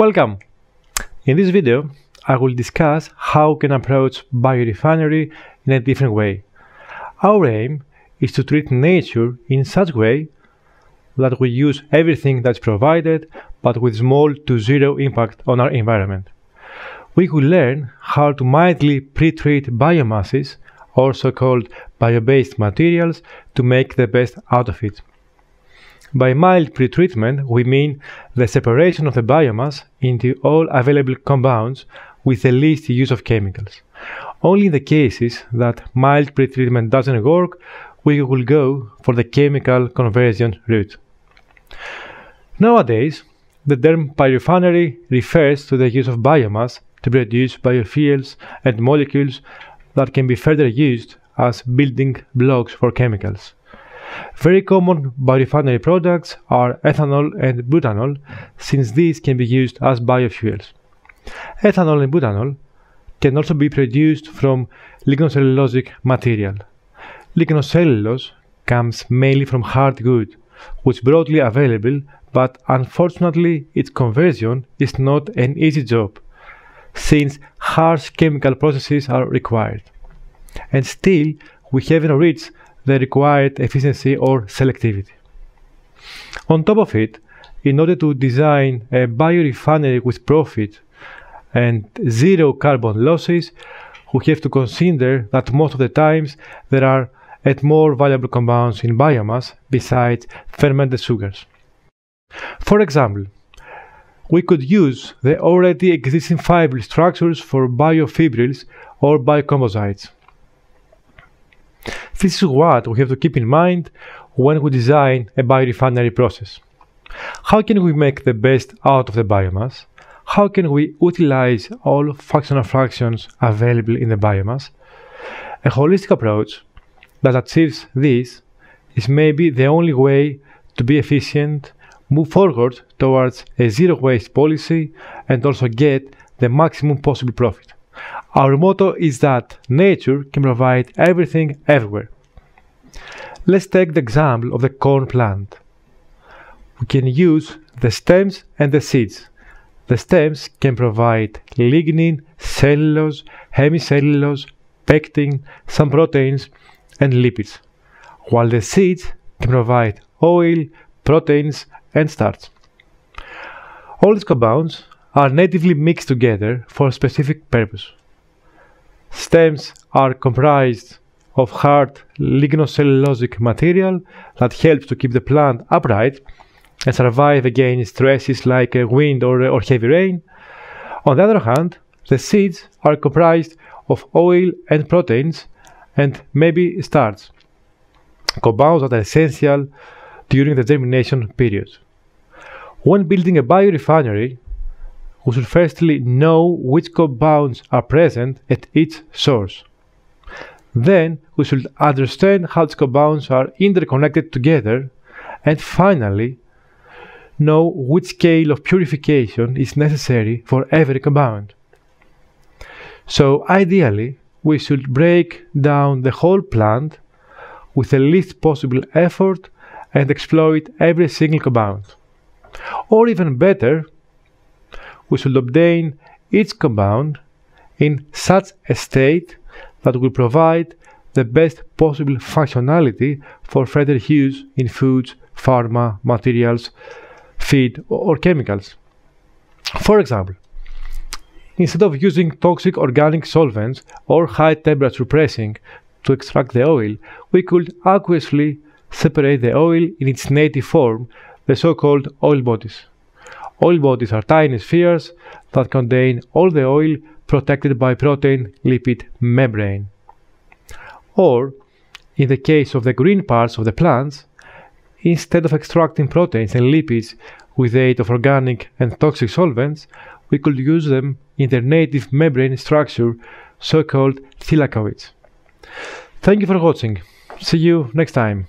Welcome! In this video, I will discuss how we can approach biorefinery in a different way. Our aim is to treat nature in such way that we use everything that's provided but with small to zero impact on our environment. We will learn how to mildly pre-treat biomasses or so-called bio-based materials to make the best out of it. By mild pretreatment, we mean the separation of the biomass into all available compounds with the least use of chemicals. Only in the cases that mild pretreatment doesn't work, we will go for the chemical conversion route. Nowadays, the term biorefinery refers to the use of biomass to produce biofuels and molecules that can be further used as building blocks for chemicals. Very common biorefinery products are ethanol and butanol, since these can be used as biofuels. Ethanol and butanol can also be produced from lignocellulosic material. Lignocellulose comes mainly from hard hardwood, which is broadly available, but unfortunately its conversion is not an easy job, since harsh chemical processes are required. And still, we haven't reached the required efficiency or selectivity. On top of it, in order to design a biorefinery with profit and zero carbon losses, we have to consider that most of the times there are at more valuable compounds in biomass besides fermented sugars. For example, we could use the already existing fibril structures for biofibrils or biocomposites. This is what we have to keep in mind when we design a biorefinery process. How can we make the best out of the biomass? How can we utilize all functional fractions available in the biomass? A holistic approach that achieves this is maybe the only way to be efficient, move forward towards a zero waste policy, and also get the maximum possible profit. Our motto is that nature can provide everything everywhere. Let's take the example of the corn plant. We can use the stems and the seeds. The stems can provide lignin, cellulose, hemicellulose, pectin, some proteins, and lipids, while the seeds can provide oil, proteins, and starch. All these compounds are natively mixed together for a specific purpose. Stems are comprised of hard lignocellulosic material that helps to keep the plant upright and survive against stresses like uh, wind or, or heavy rain. On the other hand, the seeds are comprised of oil and proteins and maybe starch, compounds that are essential during the germination period. When building a biorefinery, we should firstly know which compounds are present at each source. Then we should understand how these compounds are interconnected together and finally know which scale of purification is necessary for every compound. So ideally, we should break down the whole plant with the least possible effort and exploit every single compound. Or even better, we should obtain each compound in such a state that will provide the best possible functionality for further use in foods, pharma, materials, feed, or chemicals. For example, instead of using toxic organic solvents or high temperature pressing to extract the oil, we could aqueously separate the oil in its native form, the so called oil bodies. Oil bodies are tiny spheres that contain all the oil protected by protein lipid membrane. Or, in the case of the green parts of the plants, instead of extracting proteins and lipids with the aid of organic and toxic solvents, we could use them in their native membrane structure, so called thylakoids. Thank you for watching. See you next time.